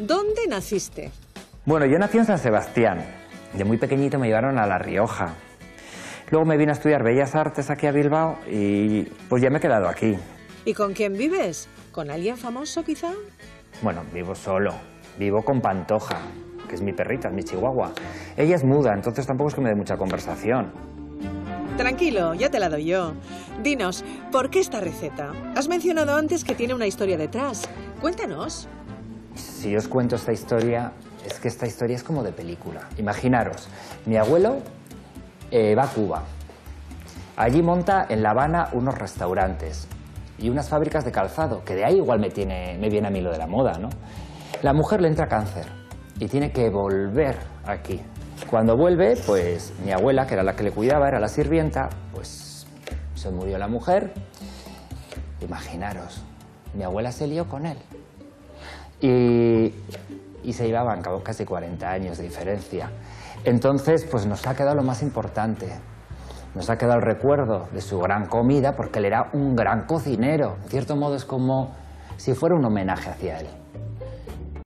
¿Dónde naciste? Bueno, yo nací en San Sebastián. De muy pequeñito me llevaron a La Rioja. Luego me vine a estudiar Bellas Artes aquí a Bilbao y pues ya me he quedado aquí. ¿Y con quién vives? ¿Con alguien famoso quizá? Bueno, vivo solo. Vivo con Pantoja, que es mi perrita, es mi chihuahua. Ella es muda, entonces tampoco es que me dé mucha conversación. Tranquilo, ya te la doy yo. Dinos, ¿por qué esta receta? Has mencionado antes que tiene una historia detrás. Cuéntanos. Si os cuento esta historia, es que esta historia es como de película. Imaginaros, mi abuelo eh, va a Cuba. Allí monta en La Habana unos restaurantes y unas fábricas de calzado, que de ahí igual me, tiene, me viene a mí lo de la moda, ¿no? La mujer le entra cáncer y tiene que volver aquí. Cuando vuelve, pues mi abuela, que era la que le cuidaba, era la sirvienta, pues se murió la mujer. Imaginaros, mi abuela se lió con él. Y, y se llevaban casi 40 años de diferencia. Entonces, pues nos ha quedado lo más importante. Nos ha quedado el recuerdo de su gran comida, porque él era un gran cocinero. En cierto modo es como si fuera un homenaje hacia él.